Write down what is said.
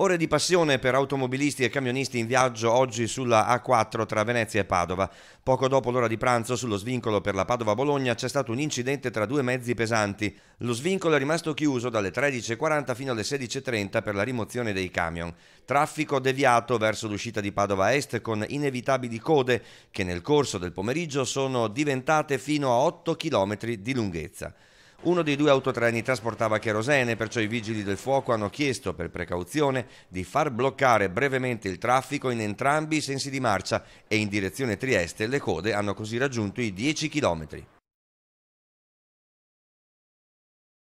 Ore di passione per automobilisti e camionisti in viaggio oggi sulla A4 tra Venezia e Padova. Poco dopo l'ora di pranzo sullo svincolo per la Padova-Bologna c'è stato un incidente tra due mezzi pesanti. Lo svincolo è rimasto chiuso dalle 13.40 fino alle 16.30 per la rimozione dei camion. Traffico deviato verso l'uscita di Padova Est con inevitabili code che nel corso del pomeriggio sono diventate fino a 8 km di lunghezza. Uno dei due autotreni trasportava cherosene, perciò i vigili del fuoco hanno chiesto per precauzione di far bloccare brevemente il traffico in entrambi i sensi di marcia e in direzione Trieste le code hanno così raggiunto i 10 chilometri.